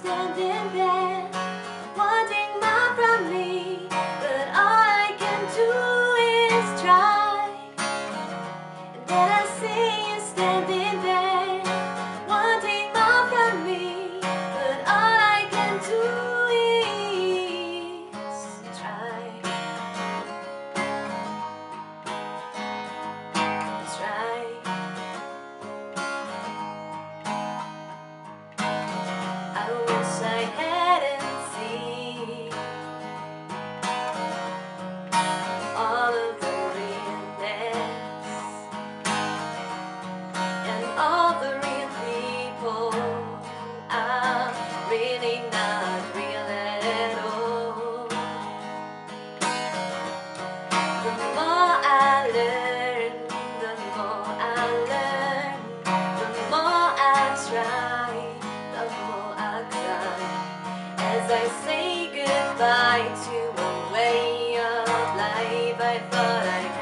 standing there wanting more from me But all I can do is try. I say goodbye to a way of life. I thought I